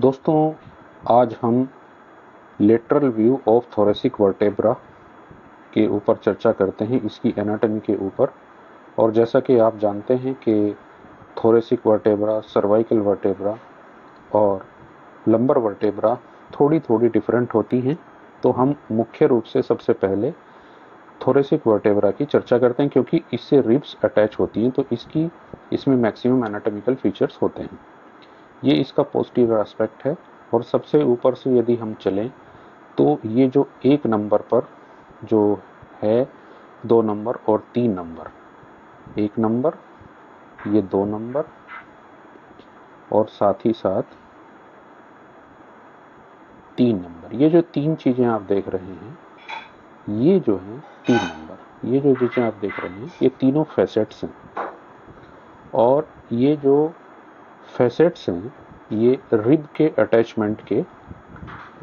दोस्तों, आज हम lateral view of thoracic vertebra के ऊपर चर्चा करते हैं, इसकी एनाटॉमी के ऊपर। और जैसा कि आप जानते हैं कि थोरेसिक वर्टेब्रा सर्वाइकल वर्टेब्रा और लंबर वर्टेब्रा थोड़ी थोड़ी डिफरेंट होती हैं। तो हम मुख्य रूप से सबसे पहले थोरेसिक वर्टेब्रा की चर्चा करते हैं, क्योंकि इससे रिब्स अटैच होती हैं तो इसकी, इसमें मैक्सिमम एनाटॉमिकल फीचर्स होते हैं। ये इसका पॉजिटिव एस्पेक्ट है। और सबसे ऊपर से यदि हम चलें तो ये जो एक नंबर पर जो है, दो नंबर और तीन नंबर एक नंबर ये दो नंबर और साथ ही साथ तीन नंबर ये जो तीन चीज़ें आप देख रहे हैं, ये जो है तीन नंबर ये जो चीज़ें आप देख रहे हैं, ये तीनों फैसेट्स हैं। और ये जो फैसेट्स हैं ये रिब के अटैचमेंट के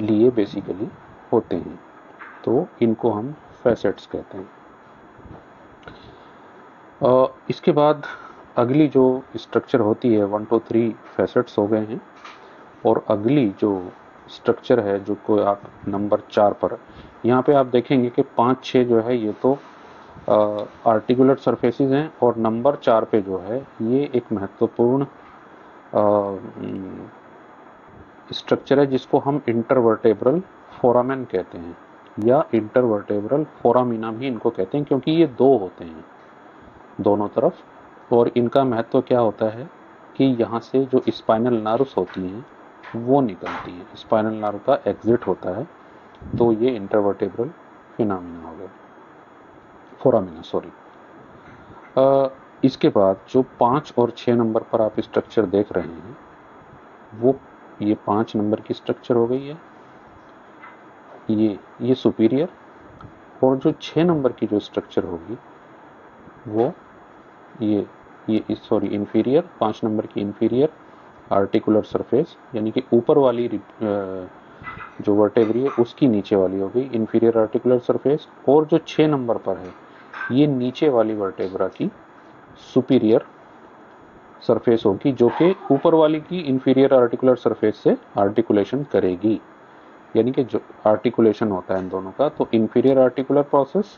लिए बेसिकली होते हैं। तो इनको हम फैसेट्स कहते हैं। आ, इसके बाद अगली जो स्ट्रक्चर होती है वन टू थ्री फैसेट्स हो गए हैं। और अगली जो स्ट्रक्चर है जो को आप नंबर चार पर यहाँ पे आप देखेंगे कि पाँच छः जो है ये तो आर्टिकुलर सरफेसेस हैं और नंबर चार पे जो है ये एक महत्वपूर्ण स्ट्रक्चर है जिसको हम इंटरवर्टेब्रल फोरामेन कहते हैं। या इंटरवर्टेब्रल फोरामिना भी इनको कहते हैं क्योंकि ये दो होते हैं, दोनों तरफ़। और इनका महत्व क्या होता है कि यहाँ से जो स्पाइनल नर्व्स होती हैं, वो निकलती हैं। स्पाइनल नर्व का एग्जिट होता है तो ये इंटरवर्टेब्रल फिनामिना हो गया फोरामिना सॉरी इसके बाद जो पाँच और छः नंबर पर आप स्ट्रक्चर देख रहे हैं, वो ये पाँच नंबर की स्ट्रक्चर हो गई है, ये ये सुपीरियर और जो छः नंबर की जो स्ट्रक्चर होगी, वो ये ये सॉरी इन्फीरियर पाँच नंबर की इन्फीरियर आर्टिकुलर सरफेस यानी कि ऊपर वाली जो वर्टेबरी है, उसकी नीचे वाली होगी इन्फीरियर आर्टिकुलर सरफेस और जो छः नंबर पर है, ये नीचे वाली वर्टेब्रा की सुपीरियर सरफेस होगी, जो कि ऊपर वाली की इंफीरियर आर्टिकुलर सरफेस से आर्टिकुलेशन करेगी। यानी कि जो आर्टिकुलेशन होता है इन दोनों का तो इंफीरियर आर्टिकुलर प्रोसेस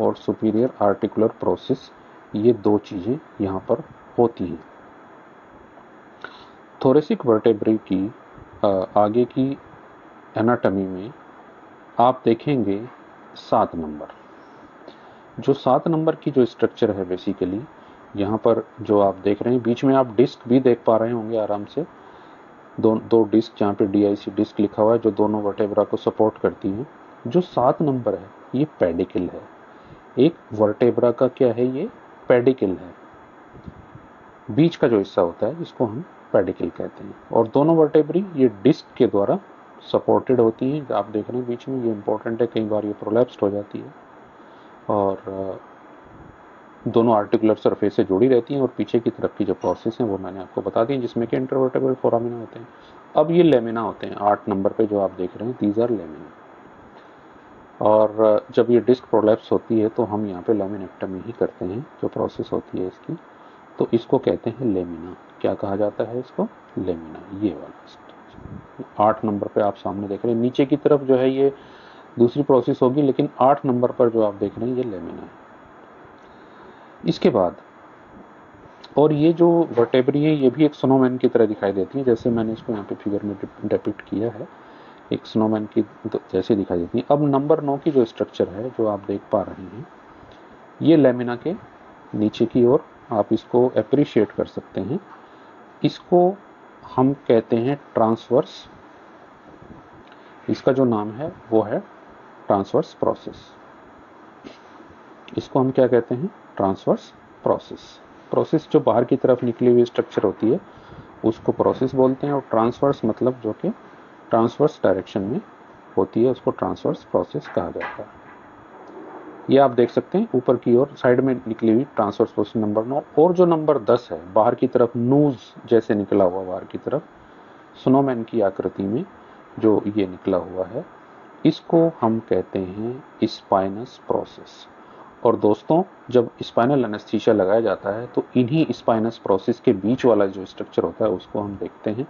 और सुपीरियर आर्टिकुलर प्रोसेस ये दो चीज़ें यहाँ पर होती हैं। थोरेसिक वर्टेब्री की आगे की एनाटमी में आप देखेंगे सात नंबर। जो सात नंबर की जो स्ट्रक्चर है बेसिकली यहाँ पर जो आप देख रहे हैं, बीच में आप डिस्क भी देख पा रहे होंगे आराम से। दो दो डिस्क जहाँ पे डीआईसी डिस्क लिखा हुआ है, जो दोनों वर्टेब्रा को सपोर्ट करती हैं। जो सात नंबर है, ये पेडिकल है। एक वर्टेब्रा का क्या है ये? पेडिकल है। बीच का जो हिस्सा होता है, इसको हम पेडिकल कहते हैं। और दोनों वर्टेब्री ये डिस्क के द्वारा सपोर्टेड होती हैं। आप देख रहे हैं बीच में ये इंपॉर्टेंट है, कई बार ये प्रोलैप्स्ड हो जाती है। और दोनों आर्टिकुलर सरफेस से जुड़ी रहती हैं और पीछे की तरफ़ की जो प्रोसेस हैं वो मैंने आपको बता दी, जिसमें कि इंटरवर्टेबल फोरामिना होते हैं। अब ये लेमिना होते हैं, आठ नंबर पे जो आप देख रहे हैं दीज आर लेमिना और जब ये डिस्क प्रोलैप्स होती है तो हम यहाँ पे लेमिनेक्टमी ही करते हैं, जो प्रोसेस होती है इसकी। तो इसको कहते हैं लेमिना क्या कहा जाता है इसको? लेमिना ये वाला। आठ नंबर पे आप सामने देख रहे हैं, नीचे की तरफ़ जो है ये दूसरी प्रोसेस होगी, लेकिन आठ नंबर पर जो आप देख रहे हैं, ये लेमिना है। इसके बाद, और ये जो वर्टेबरी है, ये भी एक स्नोमैन की तरह दिखाई देती है, जैसे मैंने इसको यहाँ पे फिगर में डिपिक्ट किया है। एक स्नोमैन की जैसे दिखाई देती है। अब नंबर नौ की जो स्ट्रक्चर है, जो आप देख पा रहे हैं, ये लेमिना के नीचे की ओर आप इसको अप्रिशिएट कर सकते हैं। इसको हम कहते हैं ट्रांसवर्स इसका जो नाम है, वो है ट्रांसवर्स प्रोसेस इसको हम क्या कहते हैं? ट्रांसवर्स प्रोसेस प्रोसेस जो बाहर की तरफ़ निकली हुई स्ट्रक्चर होती है, उसको प्रोसेस बोलते हैं और ट्रांसवर्स मतलब जो कि ट्रांसवर्स डायरेक्शन में होती है, उसको ट्रांसवर्स प्रोसेस कहा जाता है। ये आप देख सकते हैं, ऊपर की ओर साइड में निकली हुई ट्रांसवर्स प्रोसेस नंबर नौ और जो नंबर दस है, बाहर की तरफ़ नूज जैसे निकला हुआ बाहर की तरफ़ स्नोमैन की आकृति में जो ये निकला हुआ है इसको हम कहते हैं स्पाइनस प्रोसेस और दोस्तों, जब स्पाइनल एनेस्थीसिया लगाया जाता है तो इन्हीं स्पाइनस प्रोसेस के बीच वाला जो स्ट्रक्चर होता है, उसको हम देखते हैं।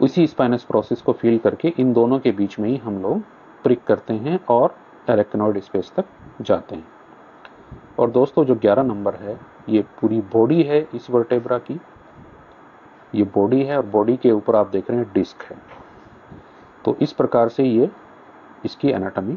उसी स्पाइनस प्रोसेस को फील करके इन दोनों के बीच में ही हम लोग प्रिक करते हैं और एरेक्नोइड स्पेस तक जाते हैं। और दोस्तों, जो 11 नंबर है, ये पूरी बॉडी है इस वर्टेब्रा की। ये बॉडी है और बॉडी के ऊपर आप देख रहे हैं डिस्क है। तो इस प्रकार से ये इसकी एनाटॉमी